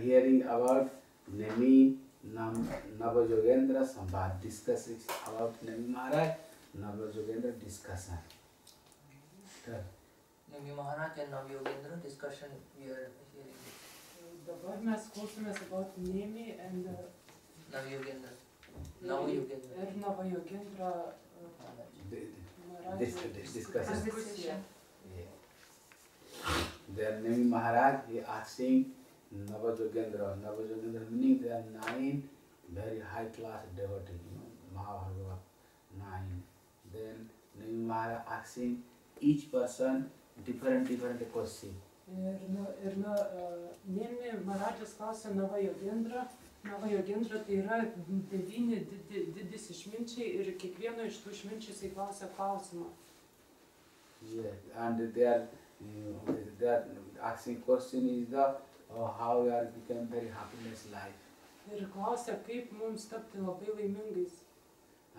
hearing about Nemi Nam Navajogendra Sambhad discusses about Nemi Maharaj, Navajogendra discussion. Nemi Maharaj and Navajogendra discussion we are hearing. The Varma's question is about Nemi and uh, Navajogendra. Navajogendra. And Navajogendra uh, this, this discussion. Yeah. Then Nemi Maharaj, he asking Navajogendra. Navajogendra meaning there are nine very high class devotees, you know, Mahabharata, nine. Then Nemi Maharaj asking each person different different question. Ir, na, ir na, uh, Nemi Maradžas klausė Navajogendra. Navajogendra tai yra devyni didi, didis išminčiai ir kiekvieno iš tų išminčių jisai klausė klausimą. Yeah, and they are, you know, they are asking question is the uh, how you are become very happiness life. Ir klausė, kaip mums tapti labai laimingais.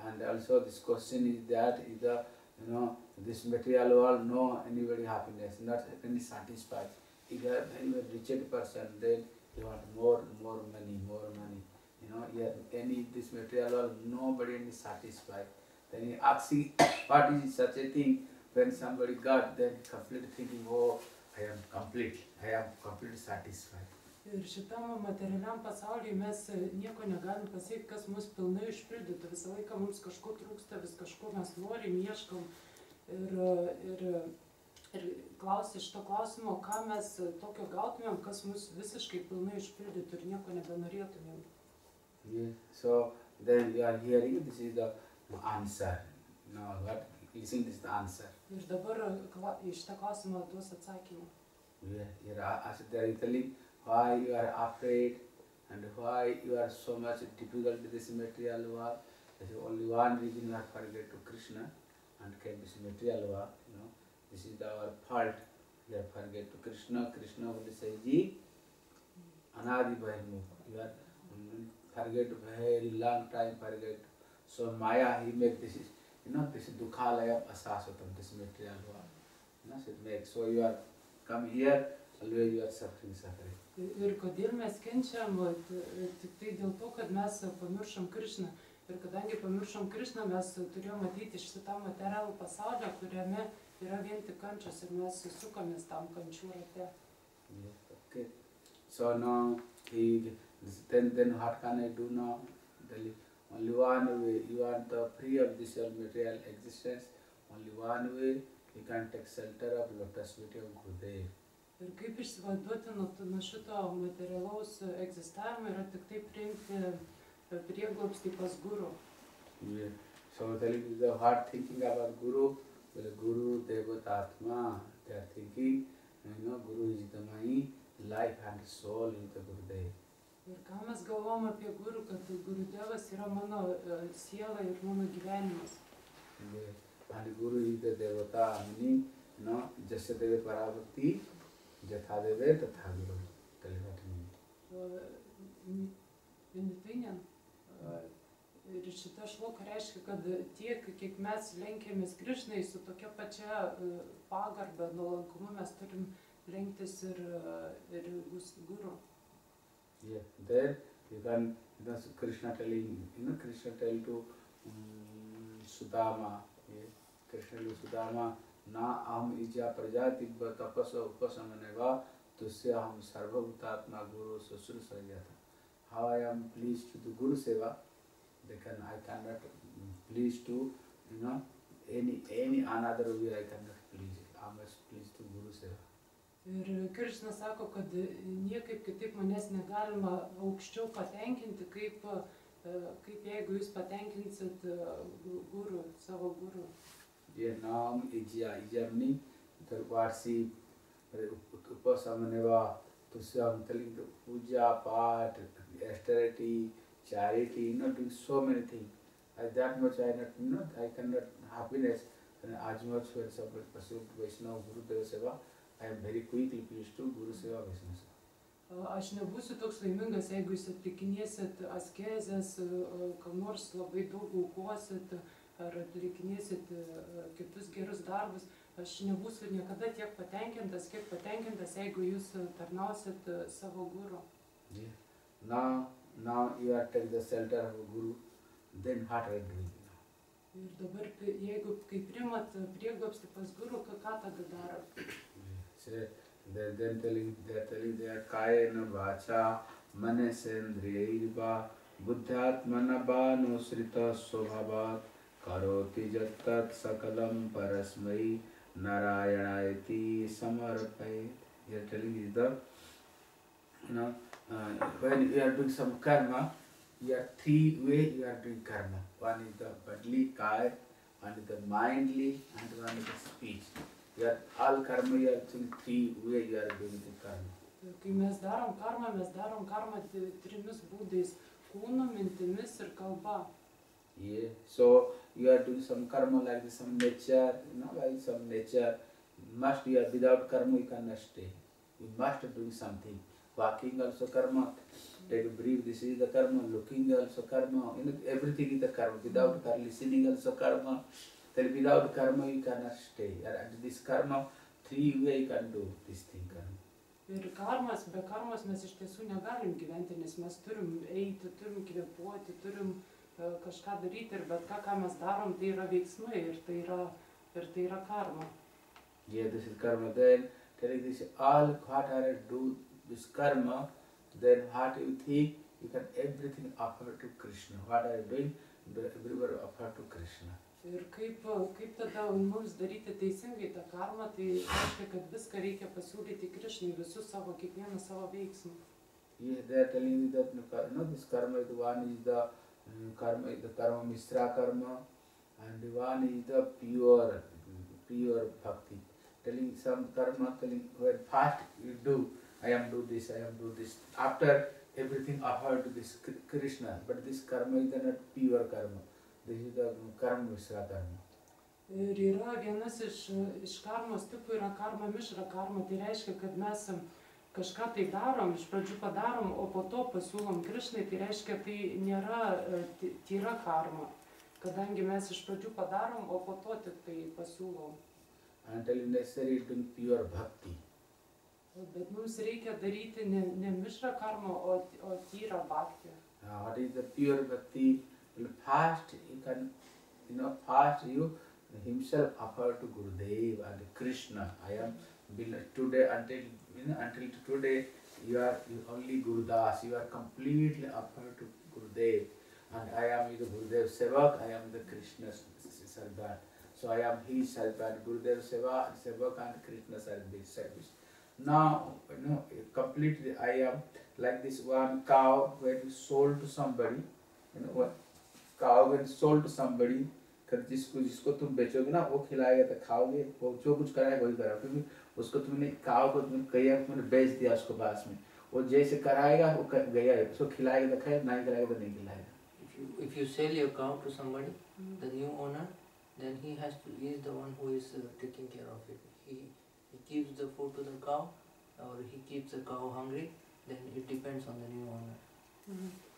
And also this question is that is the you know this material world no anybody happiness, not any satisfied. If you are very very rich person, then you want more more money, more money. You know, yeah, any this material world nobody is satisfied. Then he asking what is such a thing when somebody got then complete thinking, oh I am complete, I am completely satisfied. Ir šitam materialiam pasauliui mes e, nieko negalim pasiekti, kas mus pilnai išpildytų. Visą laiką mums kažko trūksta, vis kažko mes norim, ieškom. Ir, e, ir, ir klausi šito klausimo, ką mes e, tokio gautumėm, kas mus visiškai pilnai išpildytų ir nieko nebenorėtumėm. Yeah. So then you are hearing this is the answer. Now what listen this is the answer. Ir dabar e, į šitą klausimą duos atsakymą. You're telling why you are afraid and why you are so much difficult with this material world. There is only one reason you are forget to Krishna and came this material world. You know, this is our fault. You are forget to Krishna. Krishna will say, "Ji, anadi bahimukh." You are mm, forget very long time forget. So Maya he make this is you know this is dukhalaya asasatam this material world. You know, so it makes so you are come here always you are suffering suffering. Ir kodėl mes kenčiam, tik tai dėl to, kad mes pamiršom Krišną. Ir kadangi pamiršom Krišną, mes turėjome matyti šitą materialų pasaulį, kuriame yra vien tik kančios ir mes sukomės tam kančių rate. Yeah, okay. So now he then then what can I do now? You, only one way you are the free of this all material existence. Only one way you can take shelter of lotus feet of Gurudev. Ir kaip išsivaduoti nuo, to- nuo šito materialaus egzistavimo yra tik tai priimti e, prieglobstį pas gurų. Yeah. So telling the heart thinking about Guru, well, Guru Devatatma, they are thinking, you know, Guru is the my life and soul is the Gurudev. Ir ką mes galvom apie gurų, kad gurų dievas yra mano e, siela ir mano gyvenimas. And Guru is the Devata, meaning, know, Jasya Deva Parabhakti, Jatha Deva Tatha Guru. Tell you what I mean. Vinitainen. Ir šita šloka reiškia, kad tiek, kiek mes lenkėmės Krišnai su tokia pačia e, pagarba, nuolankumu mes turim lenktis ir, e, ir guru. Yeah. There you can, you know, Krishna telling, you know, Krishna tell to um, Sudama, yeah. Krishna to Sudama, na aham ija prajati tapasa upasamaneva tusya aham sarvabhutatma guru susur sarjata. How I am pleased to do Guru Seva, they can, I cannot mm, please to, you know, any, any another way I cannot please. I must please to Guru Seva. Ir Krišna sako, kad niekaip kitaip manęs negalima aukščiau patenkinti, kaip, e, kaip jeigu jūs patenkinsit e, guru, savo guru. ये नाम इज्या worship upasamaneva tusyam telling the puja part austerity charity you know doing so many things at that much I not you know I cannot happiness and as much when somebody pursue Vaishnava Guru Deva Seva I am very quickly pleased to Guru Seva Vaishnava. Aš nebūsiu toks laimingas, jeigu jūs atlikinėsit askezės, kam nors labai daug aukosit, ar atlikinėsit kitus gerus darbus. Aš nebūsiu niekada tiek patenkintas, kiek patenkintas, jeigu jūs tarnausit savo guru. Yeah. Now, now you are taking the shelter of guru, then what are you doing? Ir dabar, jeigu kai primat prieglobstį pas guru, ką, tada daro? So they're then telling, they're telling their kayena vacha manesendriyaiva buddhatmana banusrita svabhat karoti jattat sakalam parasmai narayanaiti samarpai. They're telling is the, you know, uh, when you are doing some karma, you are three way you are doing karma. One is the bodily kaya, one is the mindly, and one is the speech. Are all karma you are doing three way you are doing the karma. Kai mes darom karmą, mes darom karmą trimis būdais - kūnu, mintimis ir kalba. Yeah. So you are doing some karma like this, some nature, you know, like some nature. Must you are without karma you cannot stay. You must do something. Walking also karma. Take a breath, this is the karma. Looking also karma. You know, everything is the karma. Without karma, listening also karma. Then without karma you cannot stay. And this karma, three way you can do this thing karma. Ir karmas, be karmos mes iš tiesų negalim gyventi, nes mes turim eiti, turim kvepuoti, turim e, kažką daryti ir bet ką, ką mes darom, tai yra veiksmai ir tai yra, ir tai yra karma. Yeah, this is karma. Then telling this all what are do this karma, then what you think you can everything offer to Krishna. What are you doing? Everywhere offer to Krishna. Ir kaip, kaip tada mums daryti teisingai tą karmą, tai reiškia, kad viską reikia pasiūlyti Krišnai, visus savo, kiekvieną savo veiksmą. Yeah, they are telling you that this karma is one is the um, karma is the karma misra karma and one is the pure pure bhakti. Telling some karma, telling when fast you do, I am do this, I am do this. After everything offered to this Krishna, but this karma is not pure karma. Karma misra karma. Ir yra vienas iš, iš karmos tipų, yra karma mišra karma, tai reiškia, kad mes kažką tai darom, iš pradžių padarom, o po to pasiūlom Krišnai, tai reiškia, tai nėra e, ty- tyra karma, kadangi mes iš pradžių padarom, o po to tik tai pasiūlom. Telling necessary doing pure bhakti. Bet mums reikia daryti ne, ne mišra karma, o, o tyra bhakti. Now, what is the pure bhakti? Well, First, you can, you know, first you himself offer to Gurudev and Krishna. I am today until you know, until today you are only Gurudas. You are completely offered to Gurudev, and I am the Gurudev Sevak. I am the Krishna's servant. So I am his servant. Gurudev Seva Sevak and Krishna service. Now, you know, completely I am like this one cow when sold to somebody, you know cow when sold to somebody फिर जिसको जिसको तुम बेचोगे ना वो खिलाएगा तो खाओगे वो जो कुछ कराएगा वही कराओ क्योंकि उसको तुमने काव को तुमने कहिया तुमने बेच दिया उसको पास में वो जैसे कराएगा वो कर- गया है उसको खिलाएगा तो खाएगा नहीं खिलाएगा तो नहीं खिलाएगा If you, sell your cow to somebody, the new owner, then he has to, he is the one who is uh, taking care of it. He, he gives the food to the cow or he keeps the cow hungry, then it depends on the new owner. Mhm. E,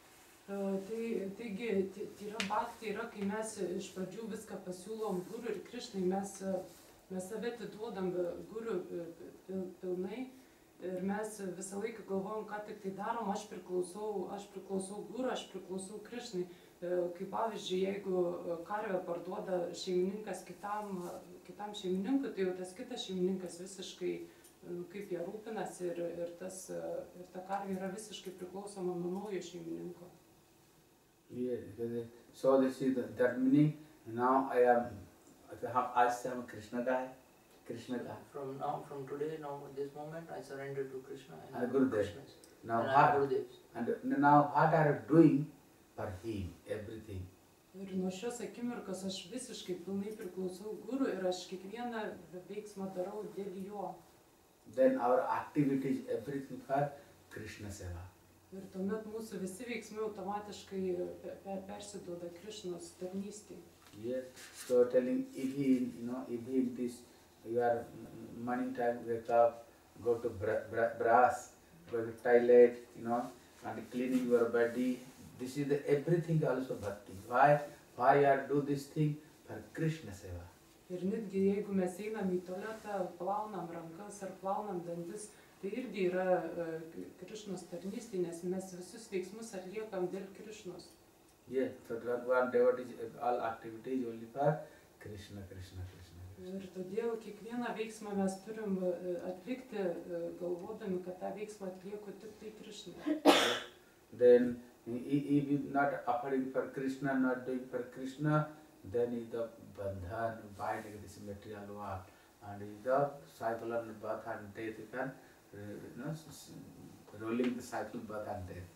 Tai, taigi, ty- tyra bhakti yra, kai mes iš pradžių viską pasiūlom guru ir krišnai, mes, e, mes save atiduodam e, guru e, pil- pilnai ir mes visą laiką galvojam, ką tik tai darom, aš priklausau, aš priklausau guru, aš priklausau krišnai. E, Kaip pavyzdžiui, jeigu e, karvę parduoda šeimininkas kitam, e, kitam šeimininkui, tai jau tas kitas šeimininkas visiškai kaip jie rūpinasi ir, ir, tas, e, ir ta karvė yra visiškai priklausoma nuo naujo šeimininko. ये so this is that meaning now I am आज से हम कृष्ण का है कृष्ण का from now from today now this moment I surrender to Krishna and Gurudev now heart Gurudev and now what are you doing for him everything Ir nuo šios akimirkos aš visiškai pilnai priklausau guru ir aš kiekvieną veiksmą darau dėl jo. Then our activities, everything for Krishna Seva. Ir tuomet mūsų visi veiksmai automatiškai pe- pe- persiduoda Krišnos tarnystėj. Yes. So telling even, you know, even this, you are morning time, wake up, go to bra- bra- brass, go to toilet, you know, and cleaning your body. This is the everything also bhakti. Why? Why you are do this thing? For Krishna seva. Ir netgi jeigu mes einam į tualetą, plaunam rankas ar plaunam dantis, Tai irgi yra e, Krišnos tarnystė, nes mes visus veiksmus atliekam dėl Krišnos. Yeah, so one devotee, is- all activities only for Krishna, Krishna, Krishna. Krishna. Ir todėl kiekvieną veiksmą mes turim e, atlikti, e, galvodami, kad tą veiksmą atlieku tik tai Krišnai. Then, if you not offering for Krishna, not doing for Krishna, then is the bandhan, binding this material world. And is the cycle of birth and death, can, you know, rolling the cycle birth and death.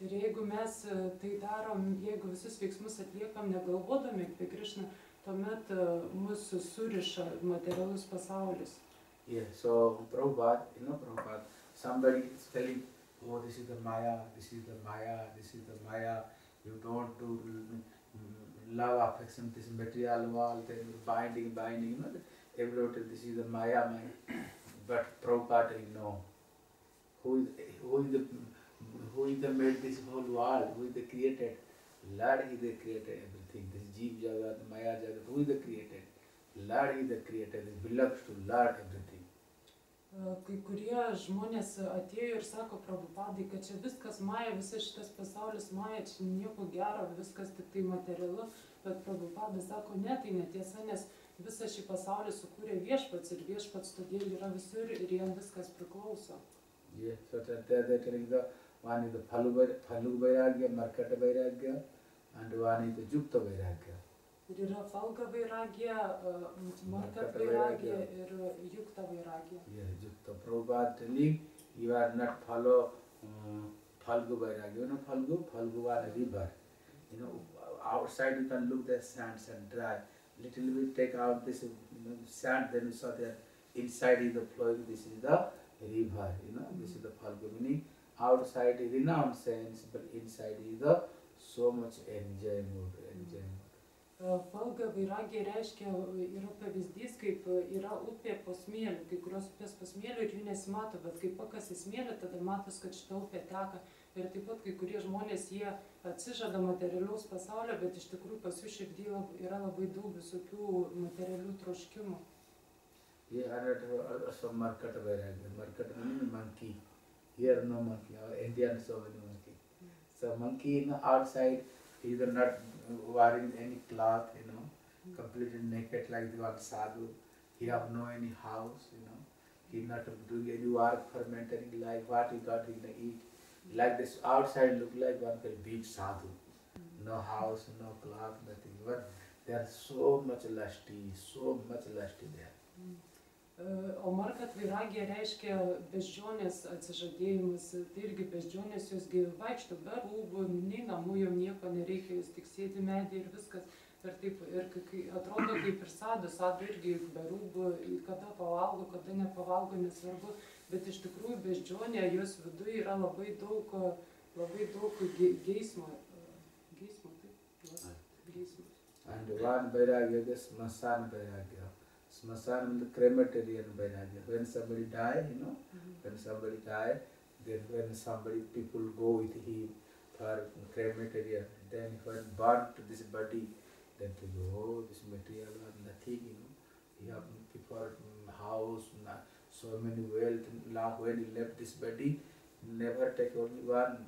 Ir jeigu mes e, tai darom, jeigu visus veiksmus atliekam negalvodami apie Krišną, tuomet e, mūsų suriša materialus pasaulis. Yeah, so Prabhupada, you know Prabhupada, somebody is telling, oh this is the Maya, this is the Maya, this is the Maya, you don't do mm, love, affection, this material world, then binding, binding, you know, everybody, this is the Maya, Maya. But Prabhupada, you know, who is, who is the, who is the made this whole world, who is the created? Lord is the created everything, this Jeev Jagat, Maya Jagat, who is the created? Lord is the creator, this belongs to Lord everything. Kai kurie žmonės atėjo ir sako Prabhupadai, kad čia viskas maja, visas šitas pasaulis maja, čia nieko gero, viskas tik tai materialu, bet Prabhupada sako, ne, tai netiesa, nes visą šį pasaulį sukūrė viešpats ir viešpats todėl yra visur ir jam viskas priklauso. ये स्वतंत्र देख रही वाणी तो and वाणी ir yra falga vairagija, markat vairagija ir jukta vairagija. Jukta. Prabhupada telling, you are not follow falgu vairagija. You know falgu? Falgu are river. You know, outside you can look the sands and dry. Little bit take out this you know, sand, then you saw that inside is the flowing, this is the river, you know, this is the Phalgu. Meaning outside is renowned sense, but inside is the so much enjoy mood, enjoy mood. Falga vairagija reiškia, yra pavyzdys, kaip yra upė po smėliu, kai kurios upės po smėliu ir jų nesimato, bet kai pakasi smėlį, tada matos, kad šita upė teka. Ir taip pat kai kurie žmonės, jie atsižada materialiaus pasaulio, bet iš tikrųjų pas jų širdį lab- yra labai daug visokių materialių troškimų. Yeah, and uh, also Markata Vairagya. Markata meaning monkey. Here no monkey. Our Indian so many monkey. So monkey in the outside, he is not wearing any cloth, you know, completely naked like the one sadhu. He have no any house, you know. He not doing any work for maintaining life. What he got, he gonna eat. Like this outside look like one can beach sadhu. No house, no cloth, nothing. But they are so much lusty, so much lusty there. O markat vairagija reiškia beždžionės atsižadėjimas, tai irgi beždžionės josgi vaikšto be rūbų, nei namų jom nieko nereikia, jos tik sėdi medį ir viskas. Ir taip, ir kai, atrodo kaip ir sadu, sadu irgi be rūbų, kada pavalgo, kada nepavalgo, nesvarbu, bet iš tikrųjų beždžionė, jos viduje yra labai daug, labai daug ge- geismo. e, Geismo, taip, geismo. And one Vairagya is Smasan Vairagya. Smasan means crematorium Vairagya. When somebody die, you know, mm -hmm. when somebody die, then when somebody people go with him for crematorium, then when burnt this body, then they go, oh, this material was nothing, you know. He have mm, house, na- so many wealth. When he left this body, never take only one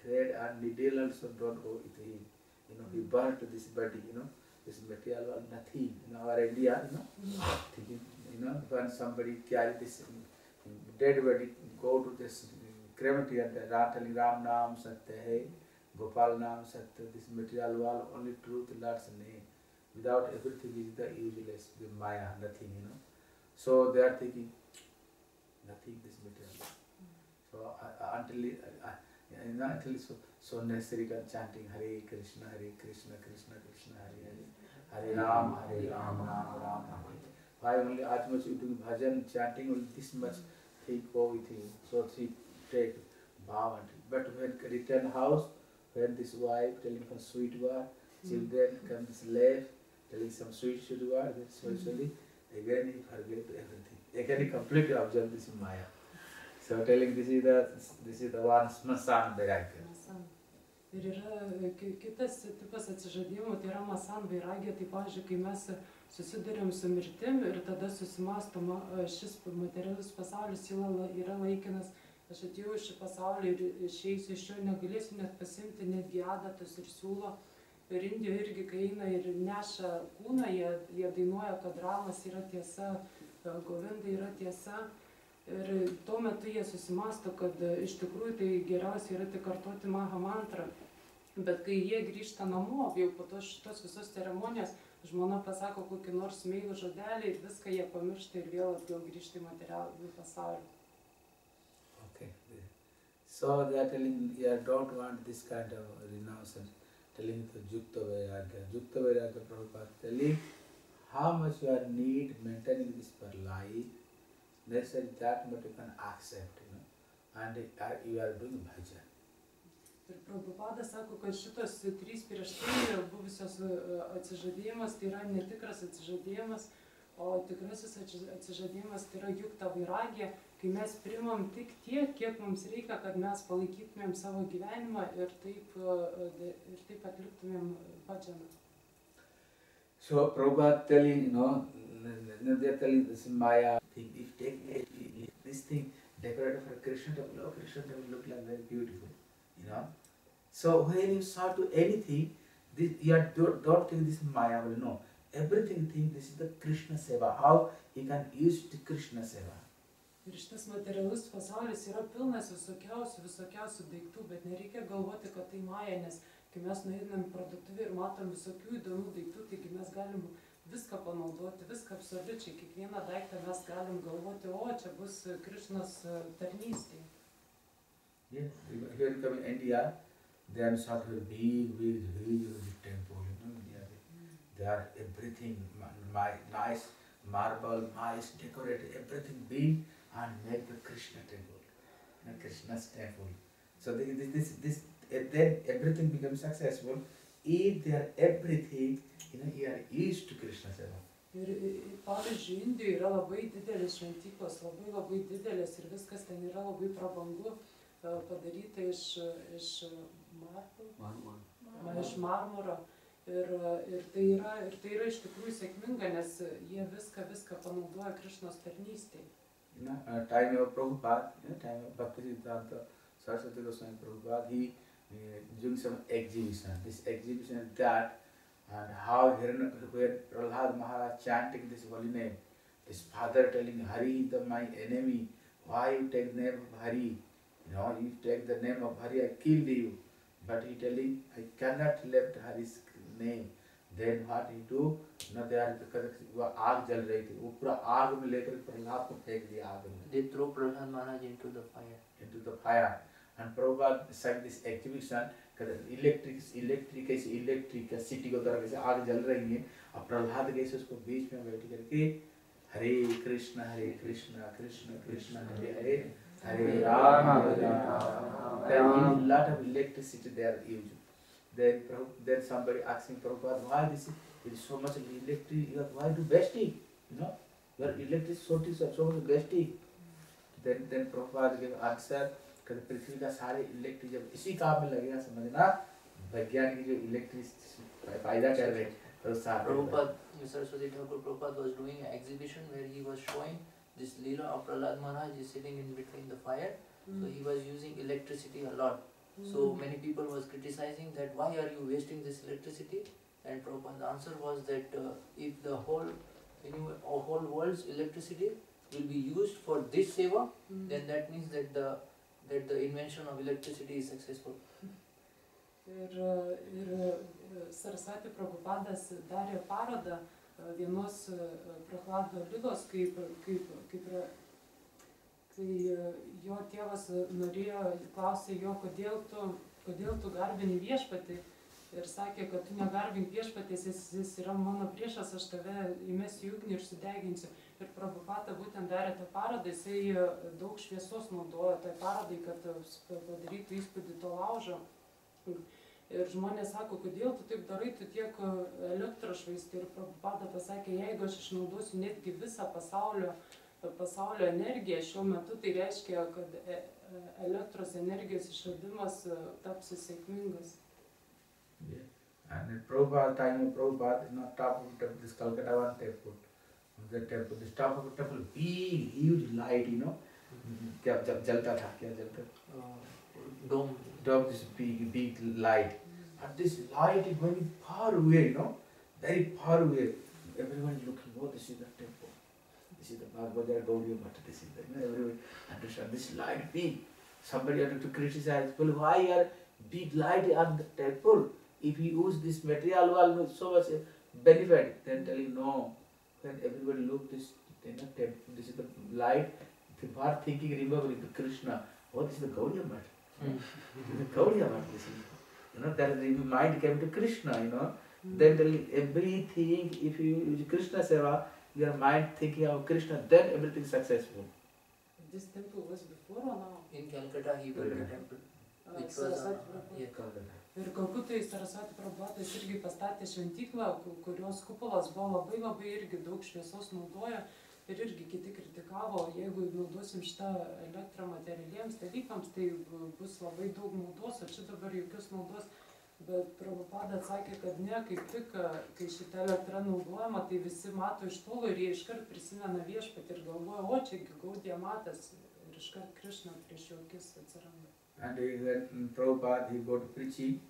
thread and needle also don't go with him. You know, he burnt this body, you know. This material was nothing. In our India, you know, thinking, you know, when somebody carry this dead body, go to this um, crematorium, they are telling Ram Nam Satya Hai, Gopal Nam Satya, this material wall, only truth, Lord's name. Without everything is the useless, the Maya, nothing, you know. So they are thinking, nothing, this material. So uh, until, uh, uh, you until so, so necessary chanting Hare Krishna, Hare Krishna, Krishna Krishna, Hare Hare. Hare Ram, Hare Ram, Ram Ram, Hare. Why only as much you do bhajan, chanting, only this much he go with him. So she take vow and but when return house, when this wife telling some sweet word, children come this left, telling some sweet sweet word, then socially again he forget everything. He completely observe this Maya. So telling this is the this is the one smasan vairagya. Ir yra e, ki- kitas tipas atsižadėjimų, tai yra masan vairagė, tai pavyzdžiui, kai mes susidurėm su mirtim ir tada susimastoma, šis materialus pasaulis yra laikinas, aš atėjau iš šį pasaulį ir išeisiu iš jo, negalėsiu net pasimti netgi adatos ir siūlo. Ir Indijoje irgi, kai eina ir neša kūną, jie, jie dainuoja, kad ramas yra tiesa, e, govinda yra tiesa. Ir tuo metu jie susimasto, kad e, iš tikrųjų tai geriausia yra tik kartoti maha mantrą. Bet kai jie grįžta namo, jau po to šitos visos ceremonijos, žmona pasako kokį nors meilų žodelį ir viską jie pamiršta ir vėl atgal grįžta į materialų pasaulį. Okay. So they are telling you don't want this kind of renouncement, telling the Jukta Vairagya. Jukta Vairagya Prabhupada telling how much you are need maintaining this for life, necessary that much you can accept, you know, and uh, you are doing bhajan. Ir Prabhupada sako, kad šitos trys prieš tai buvusios e, atsižadėjimas tai yra netikras atsižadėjimas, o tikrasis atsi- atsižadėjimas tai yra juk ta vairagė, kai mes primam tik tiek, kiek mums reikia, kad mes palaikytumėm savo gyvenimą ir taip, e, ir taip atliktumėm pačiamą. So Prabhupada telling, you know, they are telling this Maya thing, if take this thing decorated for Krishna temple, oh Krishna temple look like very beautiful, you know. So when you saw to anything, this, you are, don't, don't think this is Maya will know. Everything think this is the Krishna Seva, how he can use the Krishna Seva. Ir šitas materialus pasaulis yra pilnas visokiausių, visokiausių daiktų, bet nereikia galvoti, kad tai maja, nes kai mes nueinam į parduotuvę ir matom visokių įdomių daiktų, taigi mes galim viską panaudoti, viską absoliučiai, kiekvieną daiktą mes galim galvoti, o čia bus Krišnos e, tarnystė. Yeah. Here you come in India, they are sort of big, big, huge, temple, you know, are, they are everything, my, nice marble, nice decorated, everything big and make the Krishna temple, you know, Krishna's temple. So this, this, this, then everything becomes successful if they are everything, you know, you are used to Krishna seva. Ir e, e, pavyzdžiui, Indijoje yra labai didelės šventyklos, labai labai didelės ir viskas ten yra labai prabangu, e, padaryta iš, iš marmuro. Ma- iš marmuro. Ir, ir, tai yra, ir tai yra iš tikrųjų sėkminga, nes jie viską, viską panaudoja Krišnos tarnystėje. You know, uh, time of Prabhupada, you know, time of Bhaktisiddhanta Saraswati Goswami Prabhupada, he doing some exhibition. This exhibition is that, and how Hiran, where Prahlad Maharaj chanting this holy name, his father telling Hari, the my enemy, why you take the name of Hari? You know, you take the name of Hari, I killed you. But he telling, I cannot left Hari's name. Then what he do? न they are वो आग जल रही थी वो पूरा आग में लेकर प्रहलाद को फेंक दिया आग में They throw Prahlad Maharaj into the fire. into the fire and Prabhupada said this exhibition electric electric कैसे इलेक्ट्रिक सिटी को तरह कैसे आग जल रही है और प्रहलाद कैसे उसको बीच में बैठ करके हरे कृष्ण हरे कृष्ण कृष्ण कृष्ण हरे हरे हरे राम Ram lot of electricity there used then then somebody asking Prabhupada why this is so much electric you are why do wasting you know your electric are so much wasting then then Prabhupada gave answer कि पृथ्वी का सारे इलेक्ट्रिक जब इसी काम में लगेगा समझना वैज्ञानिक जो इलेक्ट्रिक फ़ायदा कर रहे हैं तो सारे Prabhupada, Saraswati Thakur Prabhupada was doing an exhibition where he was showing this Leela of Prahlad Maharaj is sitting in between the fire. So he was using electricity a lot. So many people was criticizing that why are you wasting this electricity? And Prabhupada's answer was that uh, if the whole anyway, whole world's electricity will be used for this seva, Mm. then that means that the that the invention of electricity is successful. Ir, ir Sarasati Prabhupadas darė parodą e, vienos e, Prahlado lygos, kaip, kaip, kaip, kai e, jo tėvas norėjo, klausė jo, kodėl tu, kodėl tu garbini viešpatį. Ir sakė, kad tu negarbink viešpatės, jis, jis yra mano priešas, aš tave įmesiu į ugnį ir sudeginsiu. Ir Prabhupata būtent darė tą parodą, jisai e, daug šviesos naudojo tai parodai, kad e, padarytų įspūdį to laužo. Ir žmonės sako, kodėl tu taip darai, tu tiek e, elektros švaisti. Ir Prabhupada pasakė, jeigu aš išnaudosiu netgi visą pasaulio, pasaulio energiją šiuo metu, tai reiškia, kad elektros energijos išradimas taps sėkmingas. Yeah. And Prabhupada, time of Prabhupada, you know, top of this Calcutta one temple. The temple, this top of the temple, big, huge light, you know. क्या जब जलता था क्या जलता Uh, dome. dog this big big light and this light is very far away you know very far away everyone is looking oh this is the temple this is the Bhagavad Gaudiya Mata this is the you know, everyone understand this light big somebody had to criticize well why are big light on the temple if you use this material well with so much benefit then telling no when everybody look this you know, temple, this is the light they are thinking remembering the Krishna oh this is the Gaudiya Mata Mm. the Gaudiya Mata, this is you know that the mind came to Krishna you know mm. then the, everything if you use Krishna seva your mind thinking of Krishna then everything successful This temple was before or now? In Calcutta, he built a temple, Uh, which was uh, yeah. Ir Kalkutai Sarasvati Prabhupadas irgi pastatė šventyklą, ku- kurios kupolas buvo labai labai irgi daug šviesos naudoja. Ir irgi kiti kritikavo, jeigu naudosim šitą elektrą materialiems dalykams, tai bu- bus labai daug naudos, o čia dabar jokios naudos. Bet Prabhupada atsakė, kad ne, kaip tik, kai šita elektra naudojama, tai visi mato iš tolo ir jie iškart prisimena viešpatį ir galvoja, o čiagi gaudė matas. Ir iškart Krišna prieš jų akis atsiranda. And he, when Prabhupada he go to preaching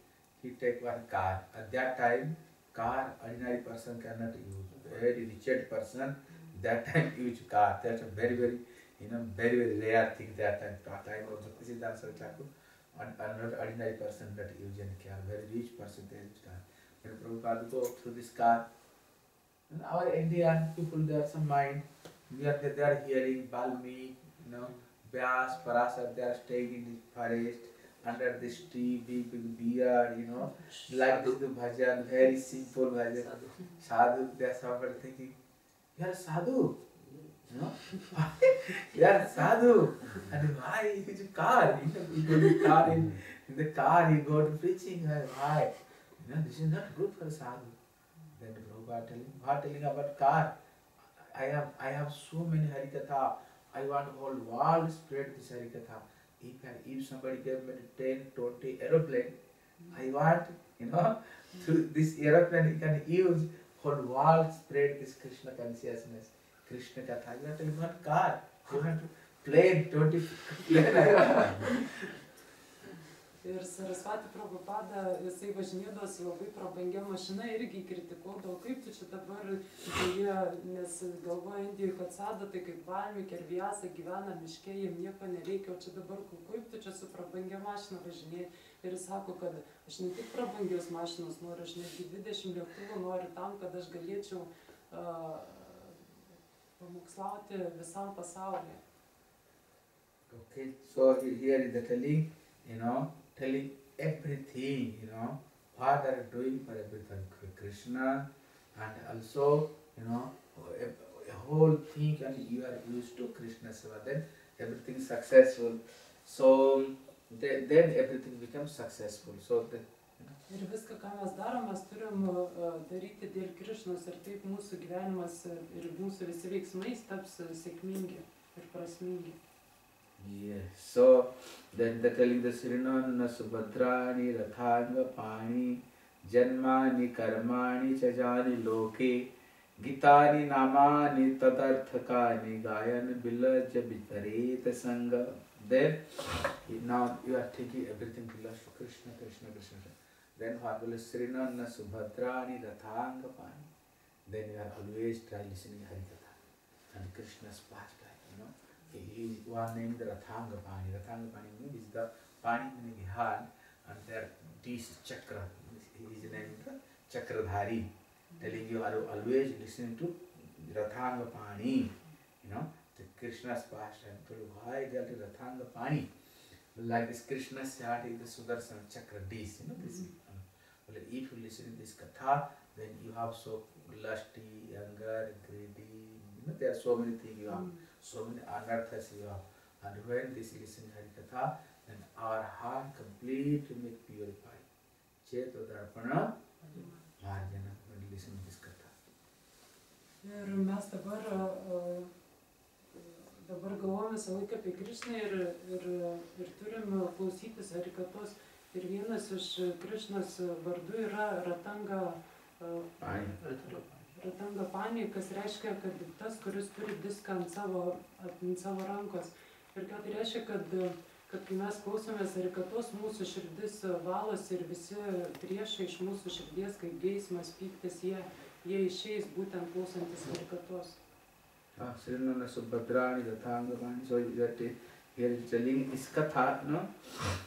he take one car at that time car ordinary person cannot use very rich person that time use car that's a very very you know very very rare thing that time that time of Bhakti Siddhanta Saraswati and another ordinary person that use any car very rich person they use car when Prabhupada go through this car and our Indian people they are some mind we are they are hearing Balmi you know Vyas, Parasar, they are staying in this forest under this tree, big, big beard, you know, like this the bhajan, very simple bhajan. Sadhu. Sadhu, they are somebody thinking, you are sadhu, you know, you are sadhu, and why is a car? You know, you go to car in, in the car, you go to preaching, why? You know, this is not good for sadhu. Then Prabhupada telling, what telling about car? I have, I have so many harikatha. I want whole world spread this harikatha. If, I- if somebody gave me 10, 20 aeroplane, I want, you know, through this aeroplane you can use whole world spread this Krishna consciousness. Krishna katha. You have to one car. You have to plane, 20 plane. Ir Sarasvati Prabhupada, jisai važinėdavo su labai prabangia mašina irgi kritikuodavo, kaip tu čia dabar, jie, nes galvoja Indijoje, kad sada, tai kaip Valmik ir Vyasa gyvena miške, jiem nieko nereikia, o čia dabar, kaip tu čia su prabangia mašina važinėjai. Ir jis sako, kad aš ne tik prabangios mašinos noriu, aš netgi 20 lėktuvų noriu tam, kad aš galėčiau uh, pamokslauti visam pasauliu. Okay, so he- here is the telling, you know, telling everything, you know, they are doing for everything, Kr- Krishna, and also, you know, a, a whole thing, and you are used to Krishna Seva, then everything successful. So then, then everything becomes successful. So the, Ir viską, ką mes darom, mes turim daryti dėl Krišnos ir taip mūsų gyvenimas ir mūsų visi veiksmai taps sėkmingi ir prasmingi. Yes. So दंतकलिंद श्रृणोन्न सुभद्राणि रथाङ्गपाणि जन्मानि कर्माणि च जानि लोके गीतानि नामानि तदर्थकानि गायन बिलज वितरेत संग then now you are taking everything belongs to Krishna Krishna Krishna then formula Srinanna Subhadrani Rathangapani then you are always try listening Harikatha and Krishna's past He is one named the Rathanga Pani. Rathanga Pani means is the Pani meaning hand and there this chakra. He is named Chakradhari. Telling you are always listening to Rathanga Pani. You know, the Krishna's pastime. Why they are the Rathanga Pani? Like this Krishna's heart is the Sudarsana Chakra this, you know, this. um, well, if you listen to this katha, then you have so lusty, anger, greedy, you know, there are so many things you have so many anarthas have. And when this listen Harikatha, then our heart completely make purified. Cheto darpana marjana when you listen to this katha. Ir mes dabar, dabar galvojame visą laiką apie Krišną ir, ir, ir turim klausytis Harikatos Ir vienas iš Krišnos vardų yra Ratanga, e, Fine. Ratanga Pani, kas reiškia, kad tas, kuris turi diską ant savo, ant savo rankos. Ir ką tai reiškia, kad, kad kai mes klausomės arikatos, mūsų širdis valosi ir visi priešai iš mūsų širdies, kaip geismas, pyktis, jie, jie išeis būtent klausantis arikatos. Ah, Srinana Subhadrani Dathangavani. So that here is telling this katha, no?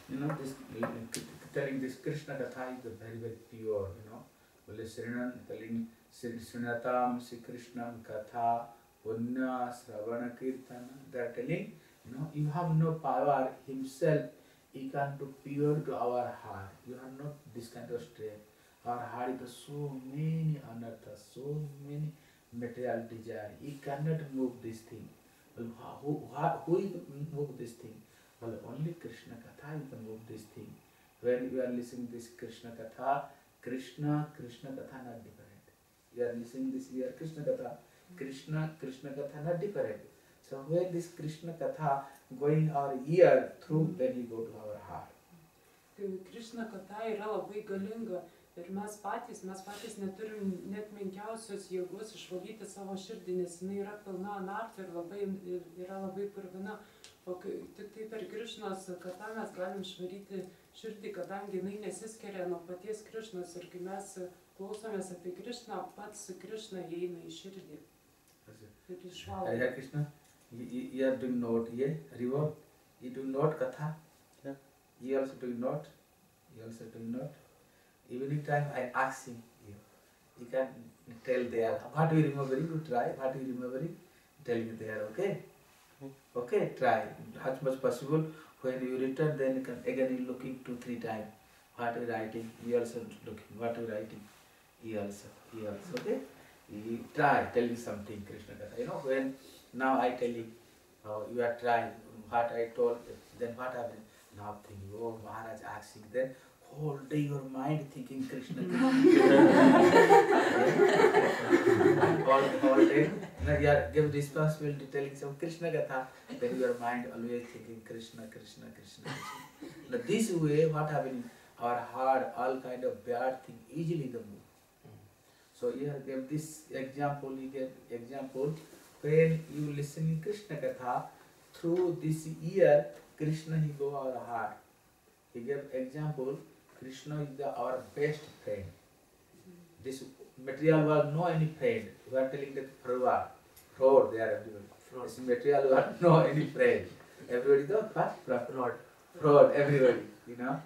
You know, this telling this Krishna katha is the very, very pure, you know. Well, Srinan telling They are telling, you know, you have no power himself. He can do pure to our heart. You have not this kind of strength. Our heart is so many anarthas, so many material desire. He cannot move this thing. Well, who, who, who is move this thing? Well, only Krishna Katha you can move this thing. When you are listening this Krishna Katha, Krishna, Krishna Katha not You are listening this here Krishna Katha, Krishna, Krishna Katha not different. So when this Krishna Katha going our ear through, then he go to our heart. Krišna kata yra labai galinga ir mes patys, mes patys neturim net menkiausios jėgos išvalyti savo širdį, nes jinai yra pilna anartų ir, labai, yra labai purvina. O tik tai per Krišnos katą mes galim išvaryti širdį, kadangi jinai nesiskiria nuo paties Krišnos ir kai mes klausomės apie Krišną, pats Krišna įeina į širdį ir išvalo. Hare Krishna, you, are doing note, yeah? River, you do note katha? Yeah. You also doing note? You also doing note? Every time I ask him, you, you can tell there, what do you remember? You try, what do you remember? Tell me there, okay? Okay, try. As much possible. When you return, then you can again you looking two, three times. What you writing? You also looking. What you writing? You also. he also. Okay. You try telling something, Krishna Katha. You know, when now I tell you, oh, you are trying, what I told, then what happened? Now thinking, oh, Maharaj asking, then whole day your mind thinking Krishna Katha. all, all day, now you are give responsibility telling some Krishna Katha, then your mind always thinking Krishna, Krishna, Krishna, Krishna. Now this way, what happening? Our heart, all kind of bad thing easily the move. So here gave this example, he gave example when you listening Krishna Katha, through this ear, Krishna he go our heart. He gave example, Krishna is the, our best friend. This material world no any friend. We are telling that fraud, fraud they are everywhere. Fraud. This material world no any friend. Everybody the what? Fraud Fraud. fraud everybody you know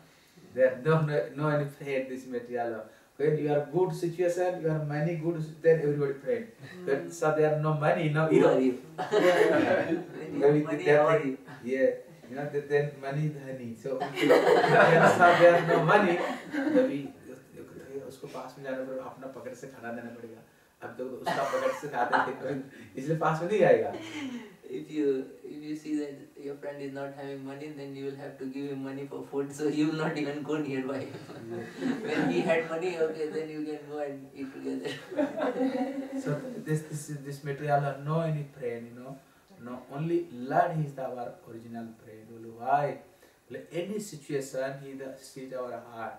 there no no, no any friend this material when you are good situation you are money good then everybody friend when so there are no money no you have money, yeah you know that then money is honey so when so there are no money तभी उसको पास में जाने पर अपना पकड़ से खाना देना पड़ेगा अब तो उसका पकड़ से खाते थे इसलिए पास में नहीं आएगा If you if you see that your friend is not having money, then you will have to give him money for food, so you will not even go nearby. when he had money, okay, then you can go and eat together. So this this this material are no any friend, you know. No, only Lord is our original friend. Why? Any situation, he the sees our heart.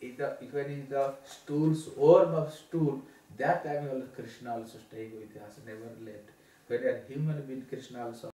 If the if when is the stools warm of stool, that time also Krishna also stay with us, never left. When a human being, Krishna also